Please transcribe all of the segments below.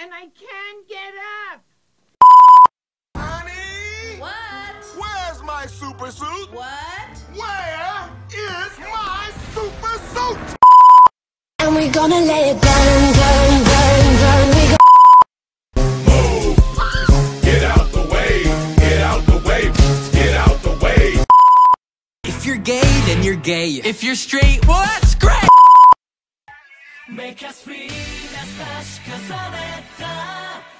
I've fallen and I can't get up. Honey? What? Where's my super suit? What? Where is my super suit? And we're gonna let it burn, burn, burn, burn. We gon' Get out the way! Get out the way! Get out the way! If you're gay, then you're gay. If you're straight, well, that's great. Make us feel as 確かされた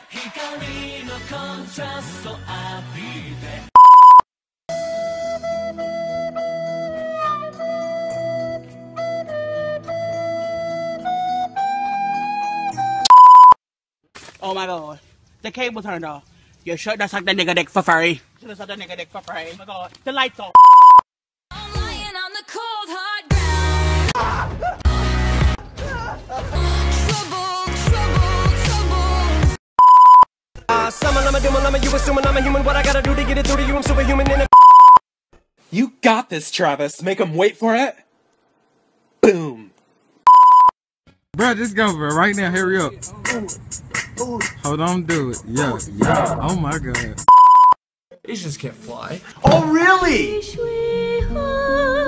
光のコントラスト浴びて Oh my god. The cable turned off. You should have sucked the nigga dick for free. Should have sucked the nigga dick for free. Oh my god. The lights off. Trouble. Summon, I'm a doom, I'm a you assuming I'm a human. What I gotta do to get it through to you? I'm superhuman in a. You got this, Travis. Make him wait for it. Boom. Bro, just go, bro. Right now, hurry up. Hold on, do it. Yeah, yeah. Oh my god. These just can't fly. Oh, really? Wish we were